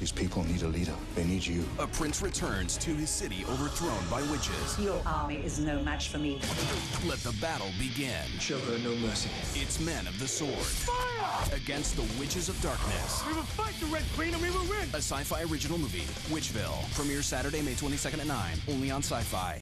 These people need a leader. They need you. A prince returns to his city overthrown by witches. Your army is no match for me. Let the battle begin. Show her no mercy. It's Men of the Sword. Fire! Against the Witches of Darkness. We will fight the Red Queen and we will win! A Syfy original movie, Witchville. Premieres Saturday, May 22nd at 9. Only on Sci Fi.